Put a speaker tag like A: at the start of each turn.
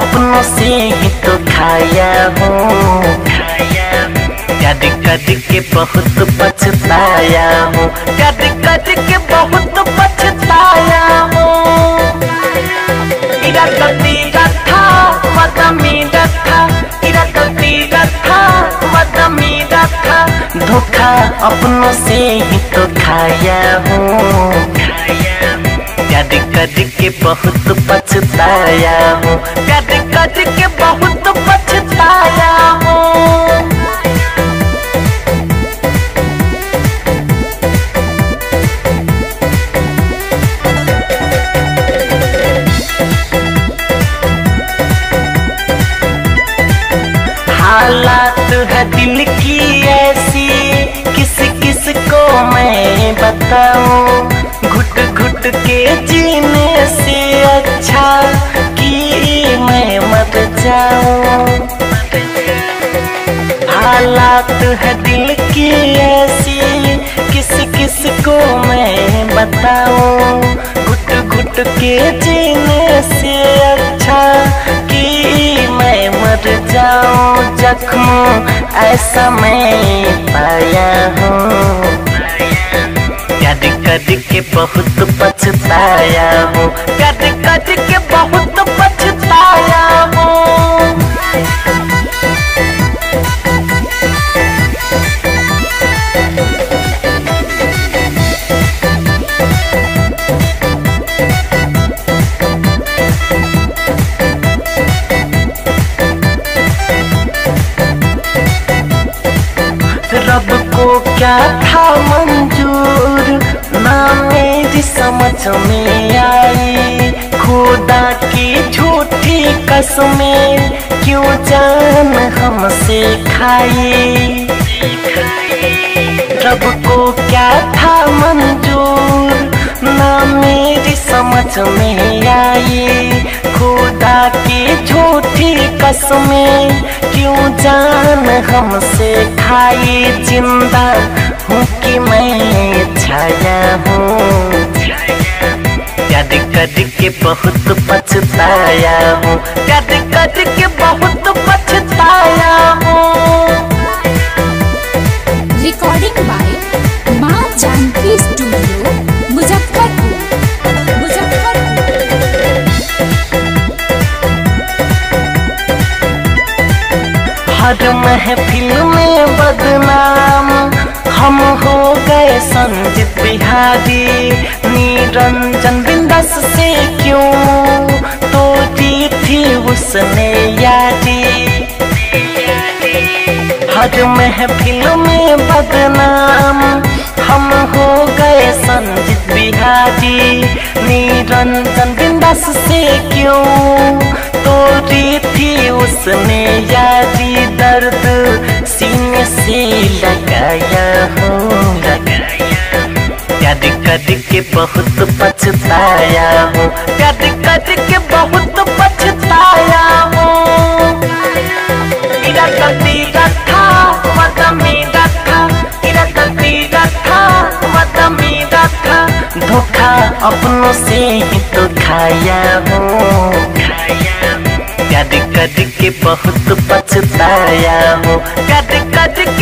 A: अपनों से ही तो खाया हूँ। खाया कद कद के बहुत पछताया हूँ।
B: कद कद के बहुत पछताया हूँ। इरगति रथ वदमी रथ इरगति रथ वदमी रथ
A: धोखा अपनों से ही तो खाया हूँ। कद कद के बहुत पछताया हूँ।
B: कद कद के बहुत
A: हालात है दिल की ऐसी। किस किस को मैं बताऊँ? घुट घुट के जीने से अच्छा कि मैं मत जाऊँ। हालात है दिल की ऐसी। किस किस को मैं बताऊँ? घुट घुट के जीने से अच्छा कि मर जाऊँ जख्म, ऐसा मैं पाया हूँ। कद कद के बहुत पछताया हूँ।
B: कद कद के
A: को क्या था मंजूर ना मेरी समझ में आई खुदा की झूठी कसमें क्यों जान हमसे खाई रब को क्या था मंजूर ना मेरी समझ में आई? खुदा की झूठी कसमें, क्यों जान हमसे खाई ज़िंदा? हूँ कि मैं छाया हूँ। कद कद के बहुत पछताया हूँ।
B: कद कद के बहुत पछताया
A: हर महफिल में बदनाम। हम हो गए संजीत बिहारी। निरंजन बिंदस से क्यों? तोड़ी थी उसने यारी। हर महफिल में बदनाम। हम हो गए संजीत बिहारी। निरंजन बिंदस से क्यों? तोड़ी थी उसने यारी दर्द सीने से लगाया हूँ कद कद के बहुत पछताया हूँ।
B: कद कद के बहुत पछताया हूँ। इरगति रथा वदमी रथा इरगति रथा वदमी रथा
A: धोखा अपनों से ही तो खाया हूँ। कद कद के बहुत पछताया हो।
B: कद कद के